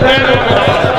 Pero...